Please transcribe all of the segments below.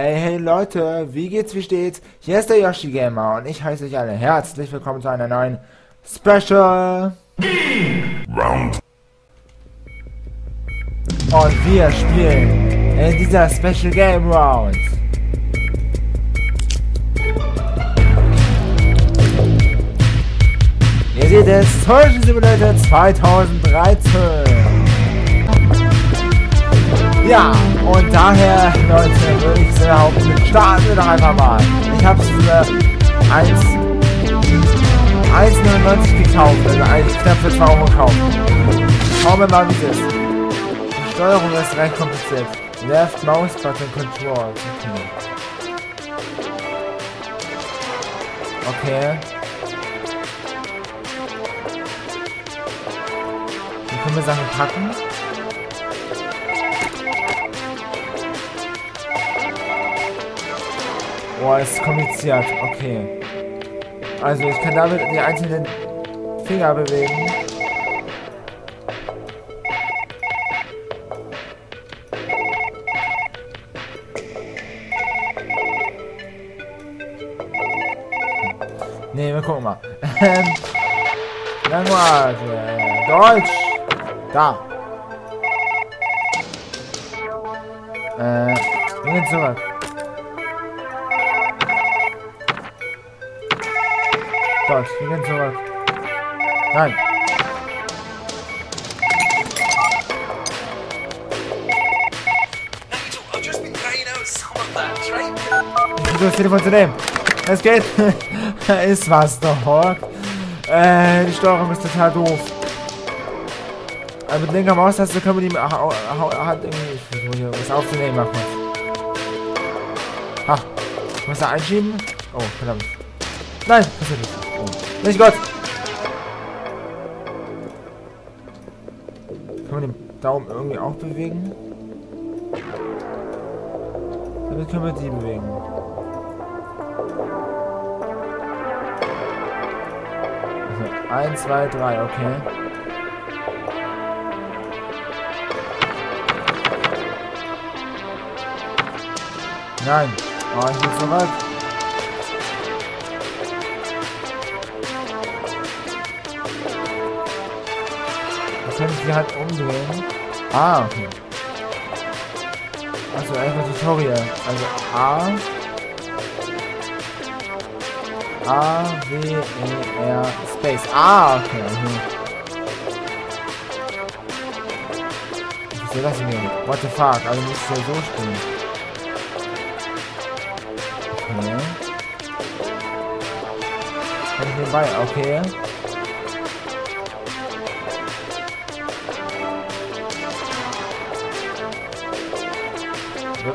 Hey, hey Leute, wie geht's, wie steht's? Hier ist der Yoshi Gamer und ich heiße euch alle herzlich willkommen zu einer neuen Special Round. Und wir spielen in dieser Special Game Round. Ihr seht es, Social Simulator 2013. Ja, und daher, Leute, würde ich behaupten, starten wir doch einfach mal. Ich habe es für 1,99 gekauft, also eigentlich knapp für 2 Euro gekauft. Schauen wir mal, wie es ist. Die Steuerung ist recht kompliziert. Left Mouse Button Control. Okay. Wie können wir Sachen packen? Boah, ist kompliziert. Okay. Also ich kann damit die einzelnen Finger bewegen. Ne, wir gucken mal. Ähm, Langweilig. Deutsch. Da. Äh, wir gehen zurück. Gott, wir gehen zurück. Nein. Versuche das Telefon zu nehmen. Es geht. ist was doch. Äh, die Steuerung ist total doof. Also mit linker Maustaste können wir die Hand irgendwie. Ich versuche hier was aufzunehmen. Mach mal. Ha. Muss er einschieben? Oh, verdammt. Nein, passiert nicht. Nicht Gott! Kann man den Daumen irgendwie auch bewegen? Damit können wir die bewegen. Also, eins, zwei, drei, okay. Nein. Oh, ich bin so weit. Kann ich sie halt umdrehen. Ah, okay. Also einfach Tutorial. Also A. A, W, E, R, Space. Ah, okay. Mhm. Was soll das denn? What the fuck? Also muss es ja so stehen. Okay. Kann ich nebenbei? Okay.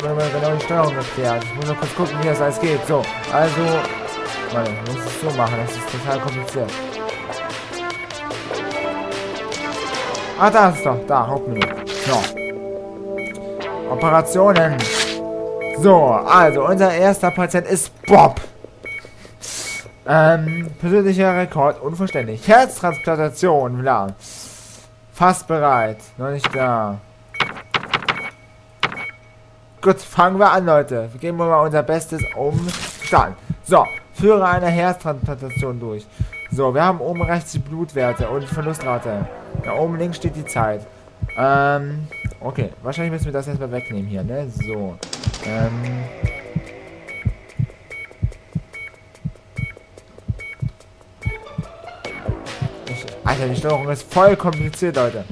Wird mal genau die Steuerung erklärt. Ich muss nur kurz gucken, wie das alles geht. So, also, warte, ich muss es so machen, das ist total kompliziert. Ah, da ist doch, da, Hauptmenü. So. Operationen. So, also, unser erster Patient ist Bob. Ähm, persönlicher Rekord, unverständlich. Herztransplantation, bla. Fast bereit, noch nicht da. Gut, fangen wir an, Leute. Wir geben mal unser Bestes, um starten. So, führe eine Herztransplantation durch. So, wir haben oben rechts die Blutwerte und die Verlustrate. Da oben links steht die Zeit. Ähm, okay. Wahrscheinlich müssen wir das erstmal wegnehmen hier, ne? So. Ähm. Ich, Alter, die Steuerung ist voll kompliziert, Leute.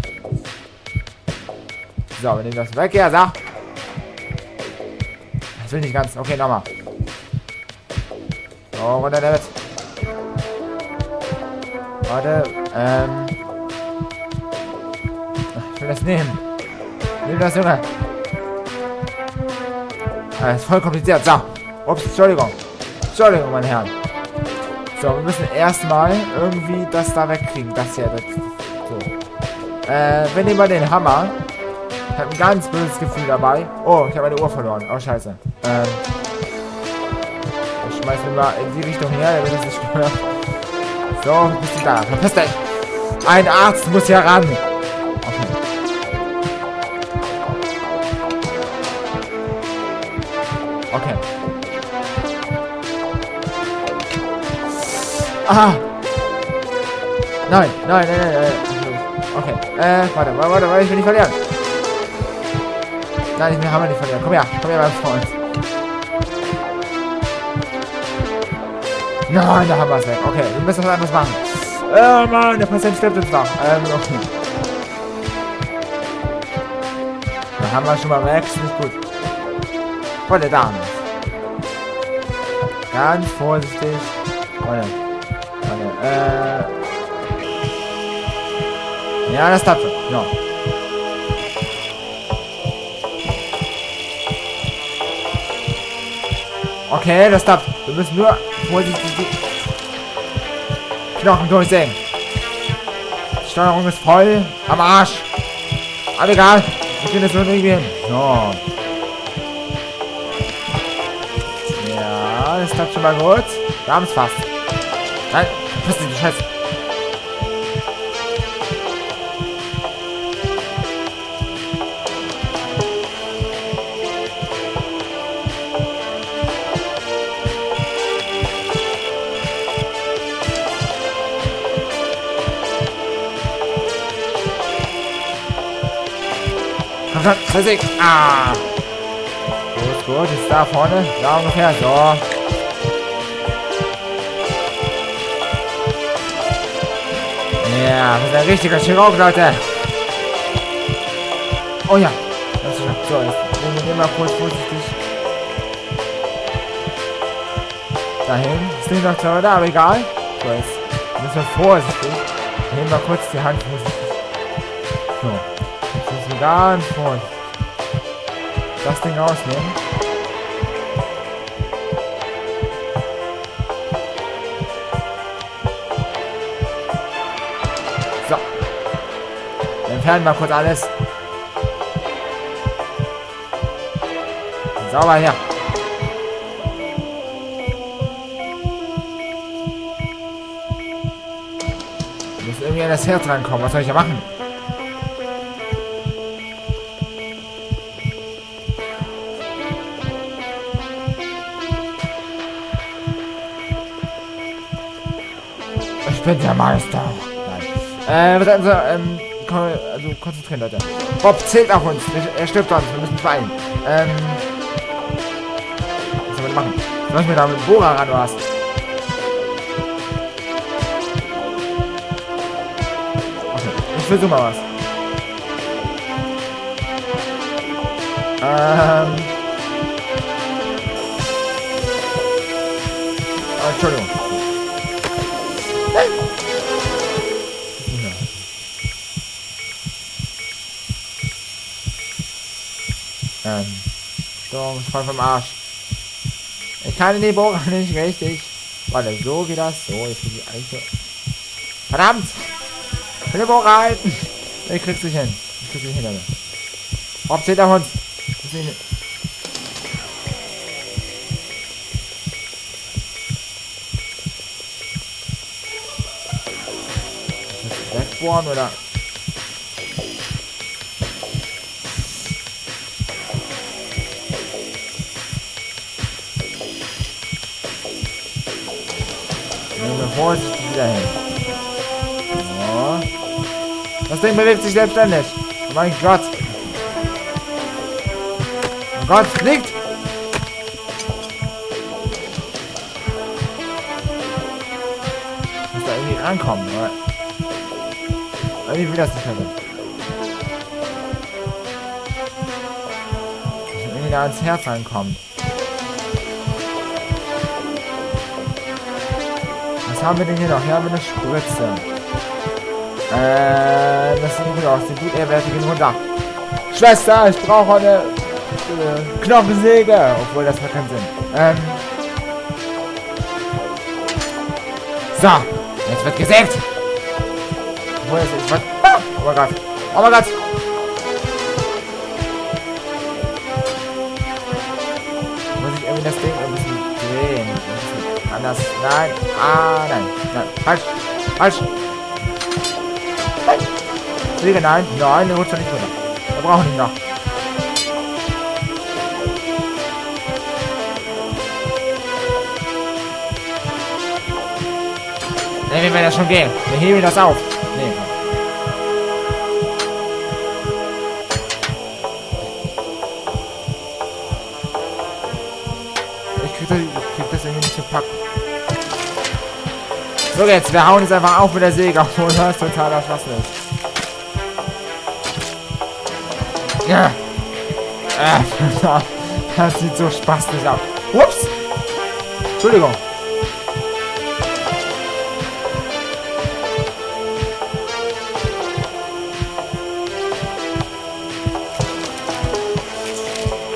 So, wir nehmen das weg. Ja, sag. Das will nicht ganz. Okay, nochmal. Oh, runter damit. Warte, ähm. Ich will das nehmen. Nimm das, Junge. Das ist voll kompliziert. So. Ups, Entschuldigung. Entschuldigung, meine Herren. So, wir müssen erstmal irgendwie das da wegkriegen. Das hier. Das, so. Äh, wir nehmen mal den Hammer. Ich habe ein ganz böses Gefühl dabei. Oh, ich habe meine Uhr verloren. Oh, scheiße. Ähm. Ich schmeiß mir mal in die Richtung her, damit es nicht stört. So, bist du da. Verpiss dich. Ein Arzt muss hier ran. Okay. Okay. Ah! Nein, nein, nein, nein, nein. Okay. Äh, warte, warte, warte, ich will nicht verlieren. Nein, ich will Hammer nicht verlieren. Komm her, komm her, mein Freund. Nein, der Hammer ist weg. Okay, wir müssen was anderes machen. Oh Mann, der Patient stirbt uns noch. Ähm, okay. Der Hammer schon mal weg, ist nicht gut. Warte, da. Ganz vorsichtig. Warte. Warte, äh. Ja, das schon. Ja. Okay, das klappt. Wir müssen nur vorsichtig Knochen durchsehen. Die Steuerung ist voll am Arsch. Aber egal. Wir kriegen das nur irgendwie. So. Ja, das klappt schon mal gut. Wir haben es fast. Nein, dich, du Scheiße. Physik. Ah. Gut, gut. Ist da vorne. Da ungefähr. So. Ja, das ist ein richtiger Chirurg, Leute. Oh ja. Das ist schon. So, jetzt nehmen wir mal kurz vorsichtig. Dahin. Ist nicht noch zwei da, aber egal. So, jetzt müssen wir vorsichtig. Nehmen wir kurz die Hand vorsichtig. Ganz vorsichtig das Ding rausnehmen. So. Wir entfernen mal kurz alles. Sauber hier. Wir müssen irgendwie an das Herz rankommen. Was soll ich da machen? Ich bin der Meister. Nein. Äh, wir sollten so, ähm, kon also konzentrieren, Leute. Bob zählt auf uns. Er stirbt uns. Wir müssen beeilen. Ähm. Was soll wir machen? Soll ich mir da mit Bohrer ran, oder was? Okay. Ich versuche mal was. Ähm. Oh, Entschuldigung. Ähm. Ist voll vom Arsch. Ich kann in die Bohrer nicht richtig. Warte, so geht das. So, jetzt bin ich eigentlich. Verdammt! Bohrer halten! Ich krieg's nicht hin. Ich krieg's nicht hin, Alter. Hopp, auf uns! Das ist. Wegbohren oder? Vorsichtig wieder hin. So. Das Ding bewegt sich selbstständig. Oh mein Gott. Oh Gott, fliegt! Ich muss da irgendwie rankommen, oder? Irgendwie will das nicht mehr. Ich muss irgendwie da ans Herz rankommen. Haben wir denn hier noch? Hier haben wir eine Spritze. Äh, das sieht gut aus. Sieht gut ehrwertigen runter. Schwester, ich brauche eine äh, Knochensäge. Obwohl, das macht keinen Sinn. Ähm. So, jetzt wird gesägt. Obwohl, ist was. Ah, oh mein Gott. Oh mein Gott. das. Nein. Ah, nein. Nein. Falsch. Falsch. Falsch. Fliege, nein. Nein, den holst doch nicht runter. Wir brauchen ihn noch. Ne, wir werden das schon gehen. Wir heben das auf. Nee. Ich krieg das, ich krieg das irgendwie nicht zu packen. So jetzt, wir hauen jetzt einfach auf mit der Säge, obwohl das totaler Schwachsinn ist. Ja. Äh, das sieht so spastisch aus. Ups. Entschuldigung.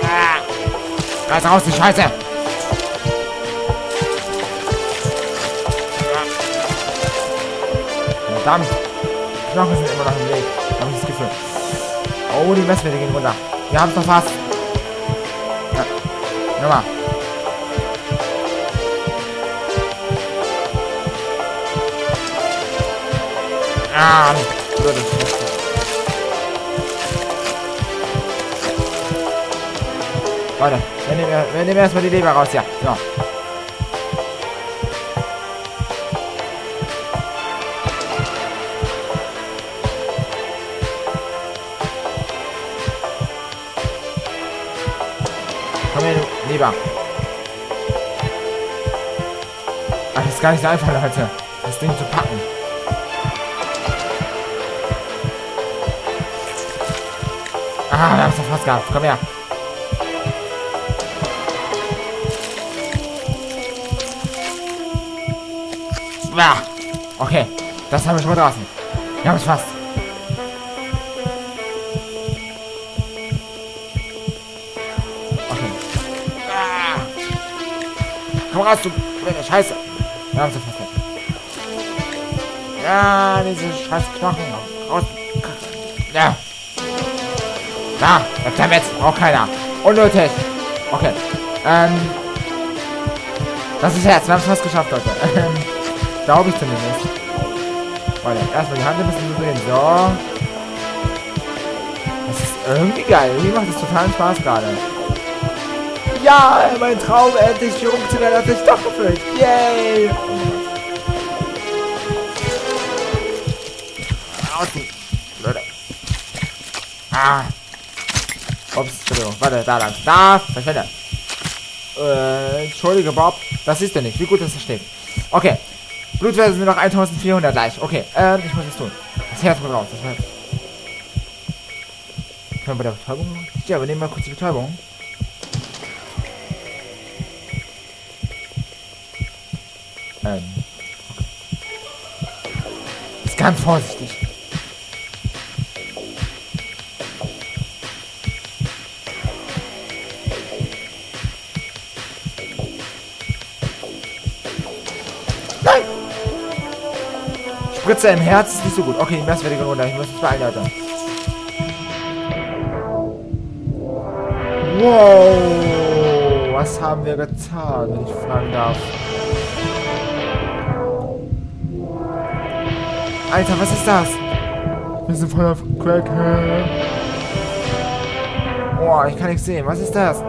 Ah. Raus raus, die Scheiße! Verdammt! Knochen sind immer noch im Weg. Habe ich das Gefühl. Oh, die Messwerte gehen runter. Wir haben fast. Ja. Nochmal. Ah, blöde Scheiße. Warte, wir wir nehmen erstmal die Leber raus, ja. So. Leber. Ach, das ist gar nicht so einfach, Leute. Das Ding zu packen. Ah, wir haben es doch fast gehabt. Komm her. Ah, okay. Das haben wir schon mal draußen. Wir haben es fast. Komm raus, du blöde Scheiße. Wir haben es fast. Ja, diese scheiß Knochen. Raus. Ja. Da, das damit. Braucht keiner. Unnötig. Okay. Ähm. Das ist Herz. Wir haben es fast geschafft, Leute. Ähm. Glaube ich zumindest. Warte, erstmal die Hand ein bisschen drehen. So. Das ist irgendwie geil. Irgendwie macht es totalen Spaß gerade. Ja, mein Traum endlich Führung zu werden hat sich doch erfüllt. Yay! Du Leute. Ah. Ups, Entschuldigung. Warte, da lang. Da, verschwinde. Äh, Entschuldige, Bob. Das ist ja nicht. Wie gut, dass das steht. Okay. Blutwerte sind noch 1400 gleich. Okay, ähm, ich muss es tun. Das Herz kommt raus. Das Herz. Können wir bei der Betäubung? Ja, wir nehmen mal kurz die Betäubung. Ähm. Ist ganz vorsichtig. Nein! Spritze im Herz ist nicht so gut. Okay, die Messwerte gehen runter. Ich muss mich beeilen, Leute. Wow! Was haben wir getan, wenn ich fragen darf? Alter, was ist das? Wir sind voll auf Crack. Boah, ich kann nichts sehen. Was ist das?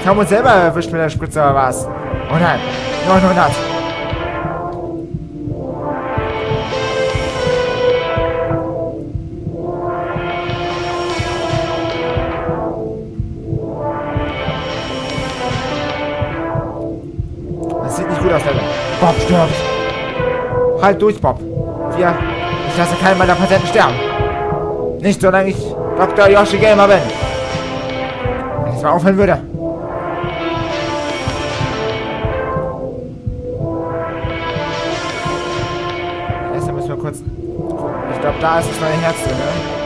Ich habe uns selber erwischt mit der Spritze oder was? Oh nein. 900. Das sieht nicht gut aus, Leute. Bob stirbt. Halt durch, Bob. Wir, ich lasse keinen meiner Patienten sterben. Nicht, solange ich Dr. Yoshi Gamer bin. Wenn ich mal aufhören würde. Erst müssen wir kurz... Ich glaube, da ist das neue Herz drin, ne?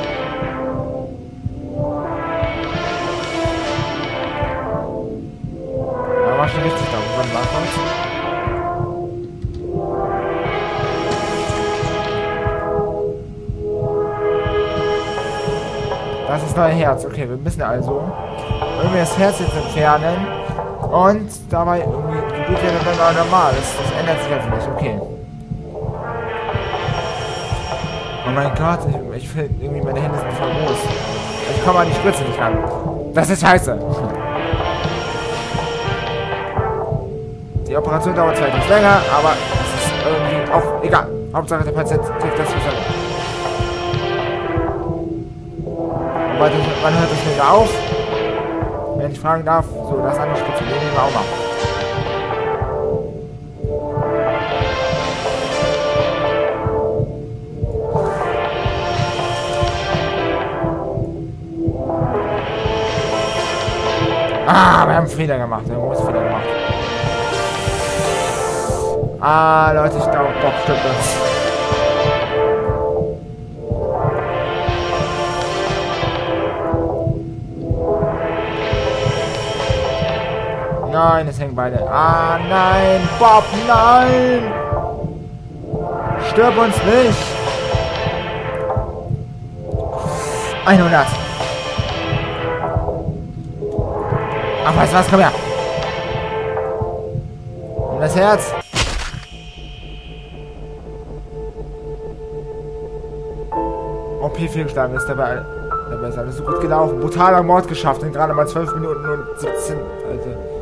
Richtig da. Wann war kurz? Das ist neue Herz. Okay, wir müssen also irgendwie das Herz jetzt entfernen. Und dabei irgendwie die Blutwerte dann normal. Das, das ändert sich also nicht. Okay. Oh mein Gott, ich, ich finde irgendwie meine Hände sind voll groß. Ich komme an die Spritze nicht ran. Das ist scheiße. Die Operation dauert zwar etwas länger, aber es ist irgendwie auch egal. Hauptsache der Patient kriegt das Wasser. Das, wann hört das wieder auf? Wenn ich fragen darf, so, das andere Spitze, den nehmen wir auch mal. Ah, wir haben Fehler gemacht. Wir haben großen Fehler gemacht. Ah, Leute, ich glaube, Bob stimmt das. Nein, es hängen beide. Ah, nein, Bob, nein! Stirb uns nicht! 100. Ach, weißt du was? Komm her. Nimm das Herz. OP fehlgeschlagen ist dabei. Dabei ist alles so gut gelaufen. Brutaler Mord geschafft in gerade mal 12 Minuten und 17. Alter.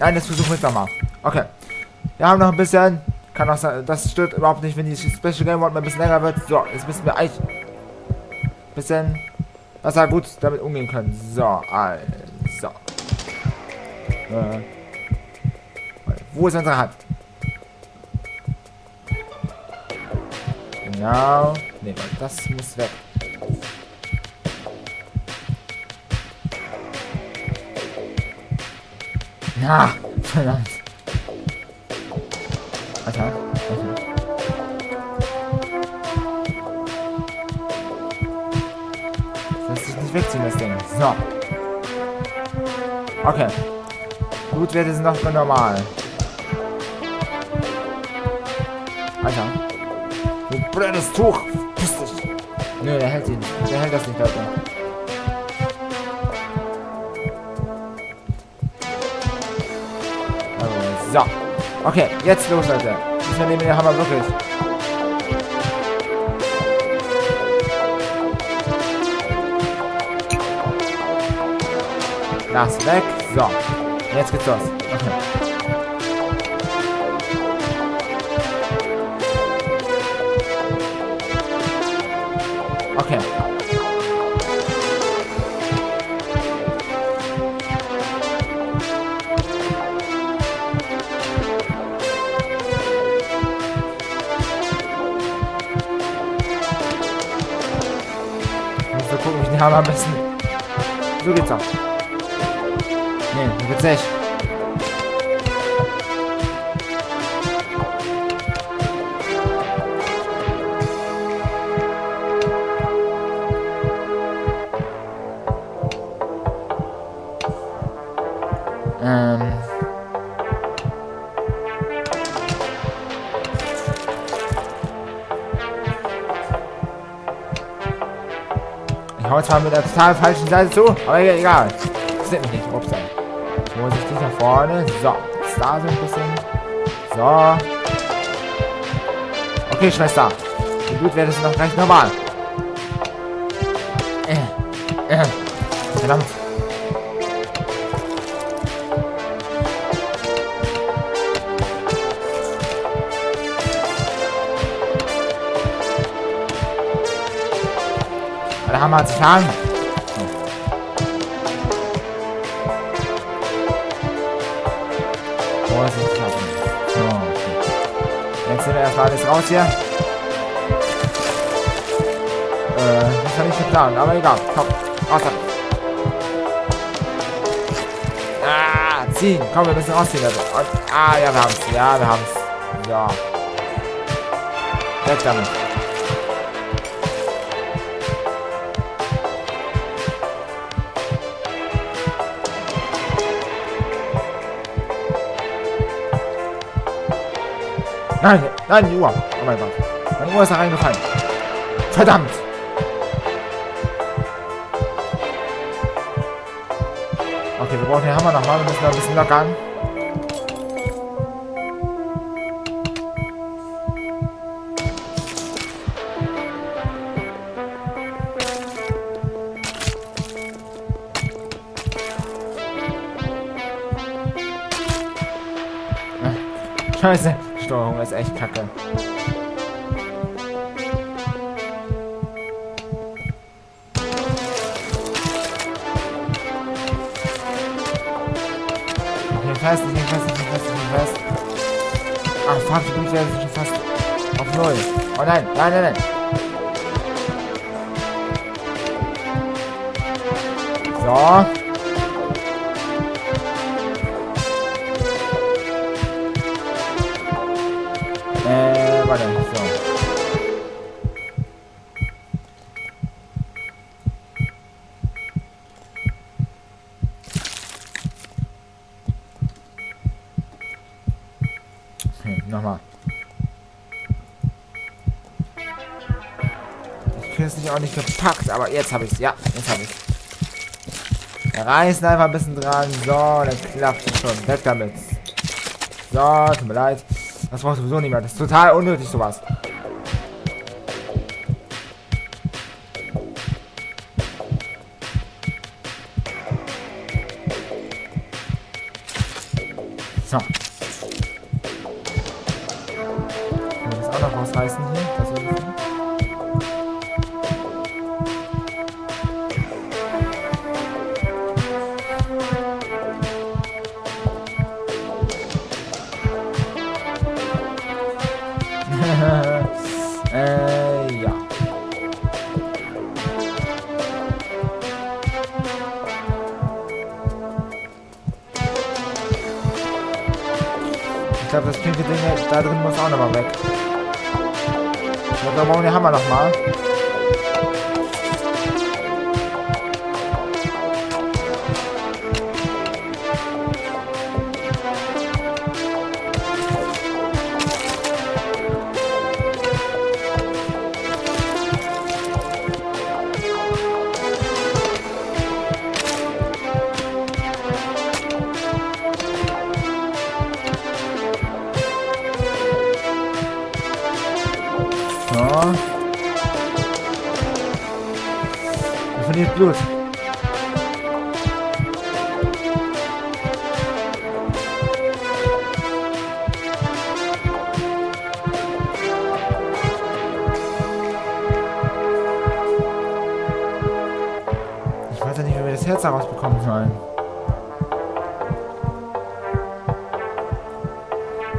Nein, das versuchen wir jetzt nochmal. Okay. Wir haben noch ein bisschen. Kann auch sein, das stört überhaupt nicht, wenn die Special Game Mode mal ein bisschen länger wird. So, jetzt müssen wir eigentlich ein bisschen besser gut damit umgehen können. So, also. Äh. Wo ist unsere Hand? Genau. Ne, das muss weg. Na, verdammt. Alter. Das lässt sich nicht wegziehen, das Ding. So. Okay. Blutwerte sind noch normal. Alter. Du blödes Tuch. Piss dich. Nö, der hält ihn. Der hält das nicht, Leute. So. Okay, jetzt los, Leute. Diesmal nehmen wir den Hammer wirklich. Lass weg. So. Jetzt geht's los. Okay. Muss so gucken, wie ich den Hammer Mit der total falschen Seite zu, aber egal. Das sieht mich nicht. Ups. Vorsichtig nach vorne. So. Da so ein bisschen. So. Okay, Schwester. Die Blutwerte sind noch recht normal. Äh. Äh. Verdammt. Der Hammer hat sich verhangen. So. Vorsichtig haben. So, okay. Jetzt sind wir erstmal alles raus hier. Äh, das war nicht geplant, aber egal. Komm, raus damit. Ah, ziehen. Komm, wir müssen rausziehen. Also. Und, ah, ja, wir haben's. Ja, wir haben's. So. Weg damit. Nein, nein, die Uhr. Oh mein Gott. Meine Uhr ist da reingefallen. Verdammt. Okay, wir brauchen den Hammer nochmal. Wir müssen da ein bisschen lockern. Scheiße. Steuerung ist echt kacke. Ich fest, ich fest, ich fest, ich fest. Ach, fuck, die Blutwerte sind schon fast auf Null. Oh nein, nein, nein, nein. So. Jetzt habe ich. Ja, jetzt habe ich reißen einfach ein bisschen dran. So, dann klappt schon. Weg damit. So, tut mir leid. Das braucht sowieso mehr. Das ist total unnötig, sowas. So.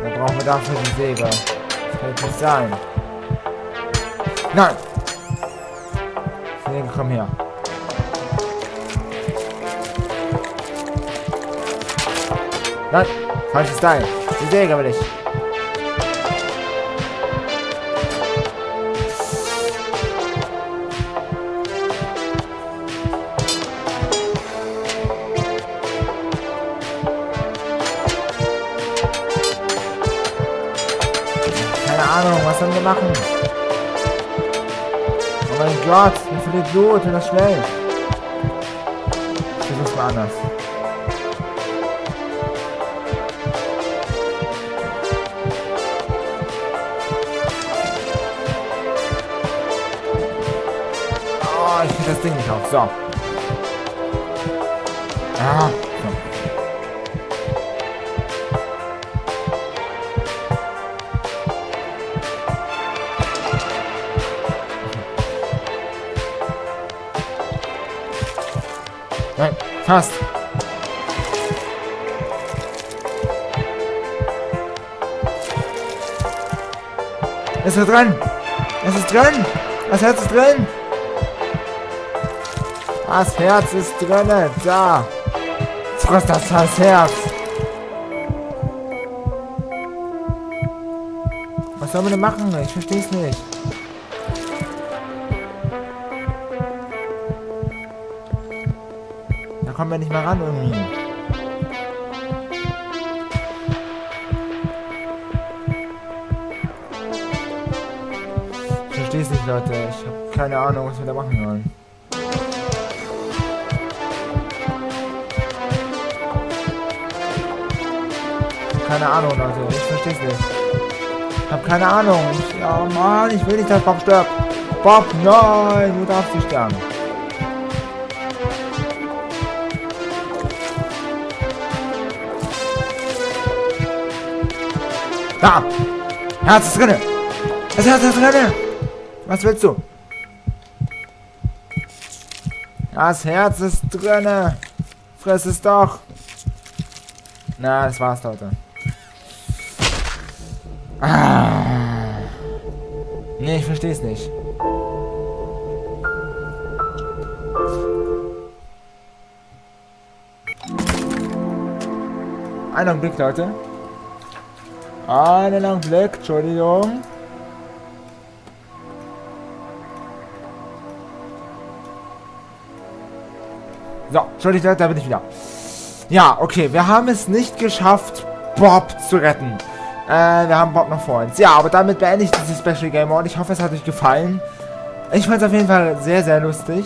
Dann brauchen wir dafür die Säge. Das kann nicht sein. Nein! Säge, komm her. Nein, falsches Teil. Die Säge will ich. Sollen wir machen? Oh mein Gott, verliert Blut und das schnell. Ich versuch's mal anders. ich krieg das Ding nicht auf. So. Ah. Fast. Es ist drin. Es ist drin. Das Herz ist drin. Das Herz ist drinnen. Da. Frisst das, das Herz. Was sollen wir denn machen? Ich verstehe es nicht. Kommen wir nicht mehr ran irgendwie. Verstehe es nicht, Leute. Ich habe keine Ahnung, was wir da machen sollen. keine Ahnung, Leute. Ich versteh's nicht. Ich hab keine Ahnung. Ich, ja, Mann, ich will nicht, dass Bob stirbt. Bob, nein, du darfst nicht sterben. Da! Herz ist drinne. Das Herz ist drinne. Was willst du? Das Herz ist drinne. Friss es doch. Na, das war's, Leute. Ah. Nee, ich versteh's nicht. Einen Augenblick, Leute. Einen Augenblick, Entschuldigung. So, Entschuldigung, da bin ich wieder. Ja, okay, wir haben es nicht geschafft, Bob zu retten. Äh, wir haben Bob noch vor uns. Ja, aber damit beende ich dieses Special Game und ich hoffe, es hat euch gefallen. Ich fand es auf jeden Fall sehr, sehr lustig.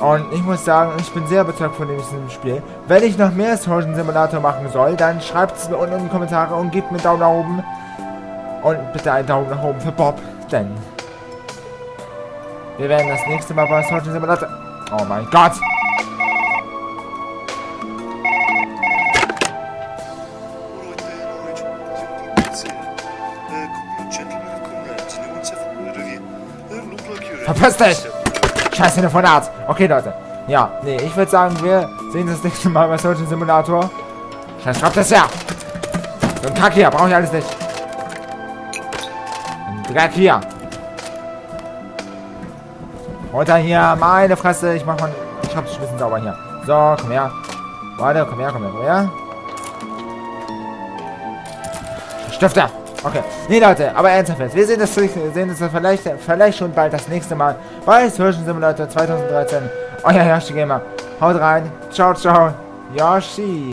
Und ich muss sagen, ich bin sehr überzeugt von diesem Spiel. Wenn ich noch mehr Surgeon Simulator machen soll, dann schreibt es mir unten in die Kommentare und gebt mir einen Daumen nach oben. Und bitte einen Daumen nach oben für Bob, denn wir werden das nächste Mal bei Surgeon Simulator... Oh mein Gott! Verpiss dich! Scheiß Telefonat! Okay, Leute. Ja, nee, ich würde sagen, wir sehen uns das nächste Mal bei Surgeon Simulator. Scheiß, schreibt das her! So ein Kack hier, brauche ich alles nicht. Ein Dreck hier. Runter hier, meine Fresse. Ich mach mal. Ich hab's ein bisschen sauber hier. So, komm her. Warte, komm her, komm her, komm her. Stifter. Okay. Nee, Leute, aber ernsthaft jetzt. Wir sehen das, sehen das vielleicht, vielleicht schon bald das nächste Mal bei Surgeon Simulator 2013. Euer Yoshi Gamer. Haut rein. Ciao, ciao. Yoshi.